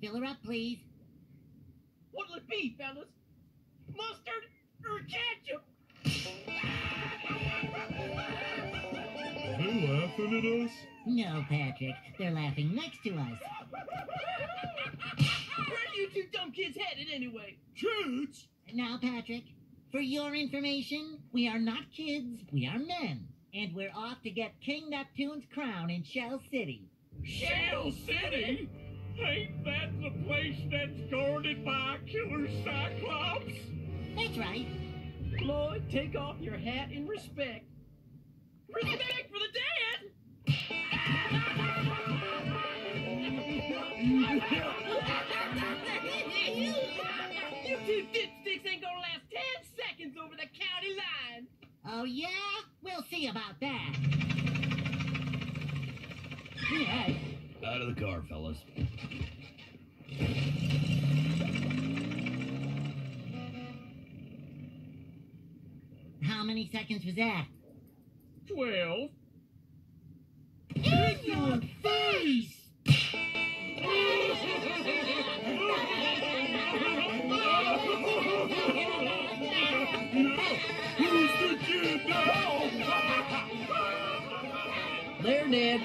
Fill her up, please. What'll it be, fellas? Mustard or ketchup? Are they laughing at us? No, Patrick. They're laughing next to us. Where are you two dumb kids headed anyway? Kids? Now, Patrick, for your information, we are not kids, we are men. And we're off to get King Neptune's crown in Shell City. Shell City? Ain't that the place that's guarded by a killer Cyclops? That's right. Lloyd, take off your hat in respect. Respect for the dead! you two dipsticks ain't gonna Oh, yeah? We'll see about that. Yeah. Out of the car, fellas. How many seconds was that? Twelve. They're dead.